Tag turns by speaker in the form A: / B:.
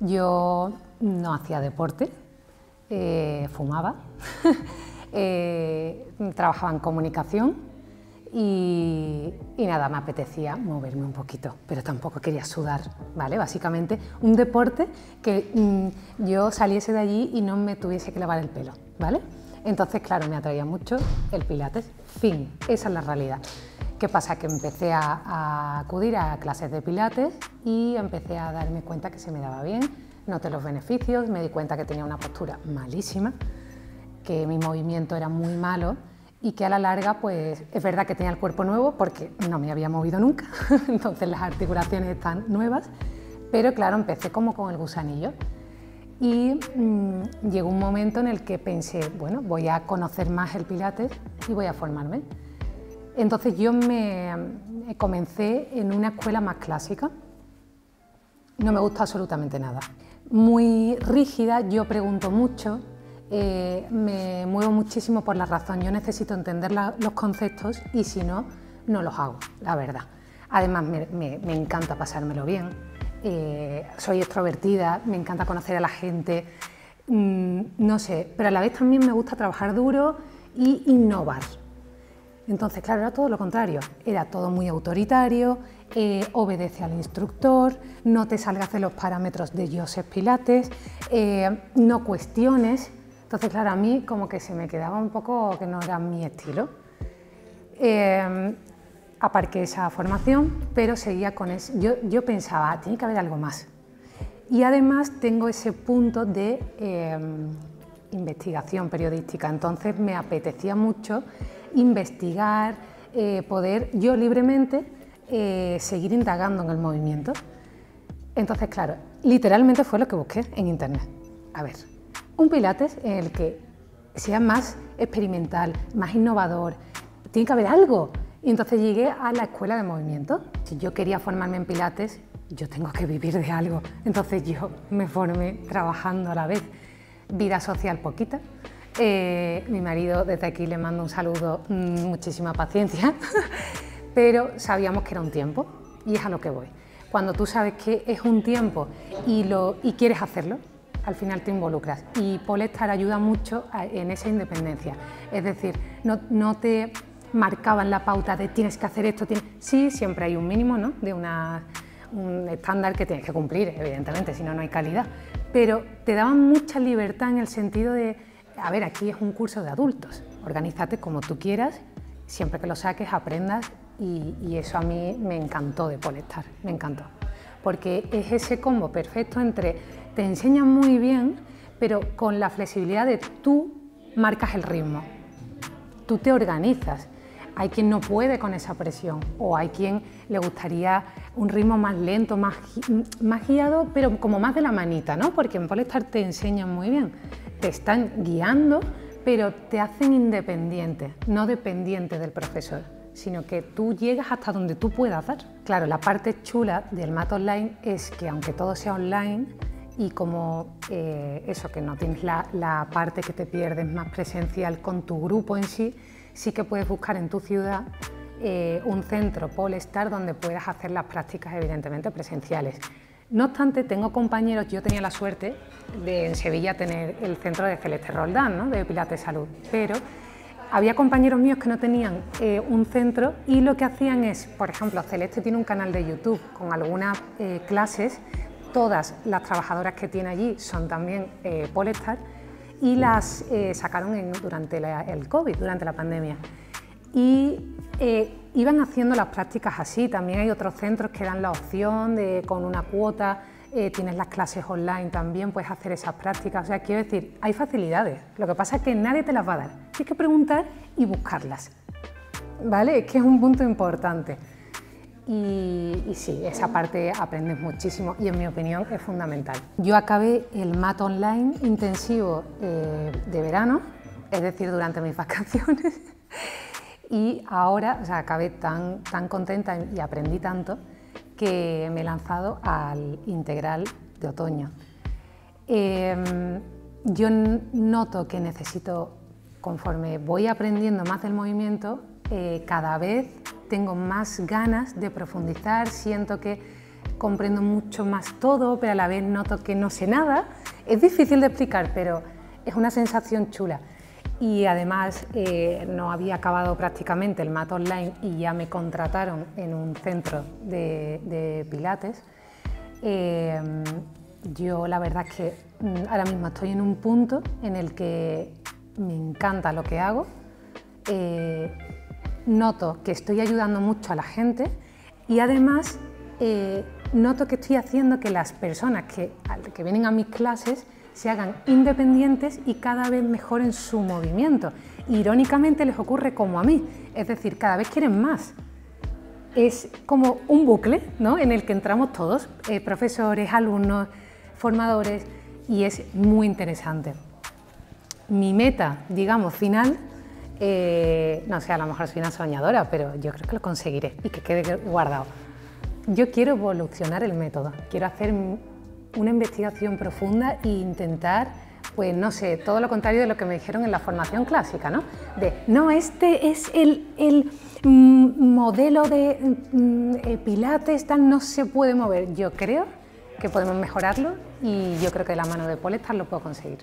A: Yo no hacía deporte, eh, fumaba, eh, trabajaba en comunicación y, nada, me apetecía moverme un poquito, pero tampoco quería sudar, ¿vale? Básicamente un deporte que mm, yo saliese de allí y no me tuviese que lavar el pelo, ¿vale? Entonces, claro, me atraía mucho el pilates, fin, esa es la realidad. ¿Qué pasa? Que empecé a, a acudir a clases de pilates y empecé a darme cuenta que se me daba bien, noté los beneficios, me di cuenta que tenía una postura malísima, que mi movimiento era muy malo y que a la larga, pues es verdad que tenía el cuerpo nuevo porque no me había movido nunca, entonces las articulaciones están nuevas, pero claro, empecé como con el gusanillo. Y mm, llegó un momento en el que pensé, bueno, voy a conocer más el Pilates y voy a formarme. Entonces yo me comencé en una escuela más clásica. No me gusta absolutamente nada. Muy rígida, yo pregunto mucho, eh, me muevo muchísimo por la razón. Yo necesito entender los conceptos y si no, no los hago, la verdad. Además, me, encanta pasármelo bien. Eh, soy extrovertida, me encanta conocer a la gente. Mm, no sé, pero a la vez también me gusta trabajar duro y innovar. Entonces, claro, era todo lo contrario. Era todo muy autoritario, eh, obedece al instructor, no te salgas de los parámetros de Joseph Pilates, no cuestiones, entonces, claro, a mí como que se me quedaba un poco que no era mi estilo. Eh, aparqué esa formación, pero seguía con eso. Yo, pensaba, tiene que haber algo más. Y además tengo ese punto de eh, investigación periodística, entonces me apetecía mucho investigar, eh, poder yo libremente seguir indagando en el movimiento. Entonces, claro, literalmente fue lo que busqué en Internet. A ver, un Pilates en el que sea más experimental, más innovador, tiene que haber algo. Y entonces llegué a la escuela de movimiento. Si yo quería formarme en Pilates, yo tengo que vivir de algo. Entonces yo me formé trabajando a la vez. Vida social poquita. Eh, mi marido, desde aquí le mando un saludo, mm, muchísima paciencia, pero sabíamos que era un tiempo y es a lo que voy. Cuando tú sabes que es un tiempo y, lo, y quieres hacerlo, al final te involucras. Y Polestar ayuda mucho en esa independencia. Es decir, no, te marcaban la pauta de tienes que hacer esto. Sí, siempre hay un mínimo ¿no? de un estándar que tienes que cumplir, evidentemente, si no, no hay calidad. Pero te daban mucha libertad en el sentido de, a ver, aquí es un curso de adultos, organízate como tú quieras, siempre que lo saques aprendas y, eso a mí me encantó de Polestar, me encantó. Porque es ese combo perfecto entre te enseñan muy bien, pero con la flexibilidad de tú marcas el ritmo, tú te organizas. Hay quien no puede con esa presión o hay quien le gustaría un ritmo más lento, más, más guiado, pero como más de la manita, ¿no? Porque en Polestar te enseñan muy bien, te están guiando, pero te hacen independiente, no dependiente del profesor, sino que tú llegas hasta donde tú puedas dar. Claro, la parte chula del mat online es que aunque todo sea online, y como eh, eso, que no tienes la, parte que te pierdes más presencial con tu grupo en sí, sí que puedes buscar en tu ciudad eh, un centro Polestar donde puedas hacer las prácticas evidentemente presenciales. No obstante, tengo compañeros, yo tenía la suerte de en Sevilla tener el centro de Celeste Roldán, ¿no? de Pilates Salud, pero había compañeros míos que no tenían eh, un centro y lo que hacían es, por ejemplo, Celeste tiene un canal de YouTube con algunas clases todas las trabajadoras que tiene allí son también eh, Polestar y las eh, sacaron durante el COVID, durante la pandemia. Y eh, iban haciendo las prácticas así, también hay otros centros que dan la opción de con una cuota, tienes las clases online también, puedes hacer esas prácticas, o sea, quiero decir, hay facilidades, lo que pasa es que nadie te las va a dar, tienes que preguntar y buscarlas, ¿vale? Es que es un punto importante. Y, sí, esa parte aprendes muchísimo y en mi opinión es fundamental. Yo acabé el MAT online intensivo eh, de verano, es decir, durante mis vacaciones, y ahora o sea, acabé tan, tan contenta y aprendí tanto que me he lanzado al integral de otoño. Em, yo noto que necesito, conforme voy aprendiendo más del movimiento, eh, cada vez tengo más ganas de profundizar, siento que comprendo mucho más todo, pero a la vez noto que no sé nada. Es difícil de explicar, pero es una sensación chula. Y además eh, no había acabado prácticamente el MAT online y ya me contrataron en un centro de, Pilates. Eh, yo la verdad es que mm, ahora mismo estoy en un punto en el que me encanta lo que hago. Eh, noto que estoy ayudando mucho a la gente y además noto que estoy haciendo que las personas que, que vienen a mis clases se hagan independientes y cada vez mejoren su movimiento. Irónicamente les ocurre como a mí, es decir, cada vez quieren más. Es como un bucle ¿no? en el que entramos todos, eh, profesores, alumnos, formadores, y es muy interesante. Mi meta, digamos, final, eh, no sé, a lo mejor soy una soñadora, pero yo creo que lo conseguiré y que quede guardado. Yo quiero evolucionar el método, quiero hacer una investigación profunda e intentar, pues no sé, todo lo contrario de lo que me dijeron en la formación clásica, ¿no? De, no, este es el, el mm, modelo de mm, Pilates, tal, no se puede mover. Yo creo que podemos mejorarlo y yo creo que de la mano de Polestar lo puedo conseguir.